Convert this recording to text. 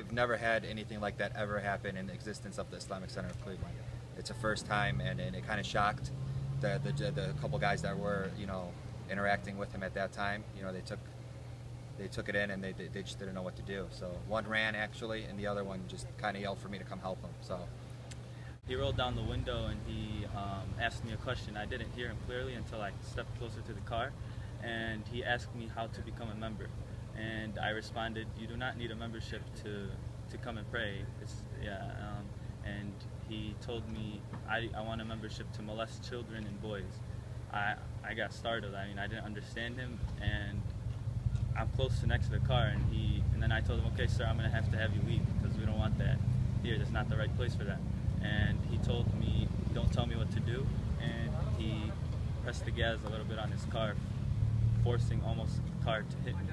We've never had anything like that ever happen in the existence of the Islamic Center of Cleveland. It's a first time, and, and it kind of shocked the, the the couple guys that were you know interacting with him at that time. You know, they took they took it in and they, they, they just didn't know what to do. So one ran actually, and the other one just kind of yelled for me to come help him. So He rolled down the window and he um, asked me a question. I didn't hear him clearly until I stepped closer to the car, and he asked me how to become a member. And I responded, "You do not need a membership to to come and pray." It's, yeah, um, and he told me, I, "I want a membership to molest children and boys." I I got startled. I mean, I didn't understand him, and I'm close to next to the car, and he and then I told him, "Okay, sir, I'm gonna have to have you leave because we don't want that here. That's not the right place for that." And he told me, "Don't tell me what to do," and he pressed the gas a little bit on his car, forcing almost the car to hit me.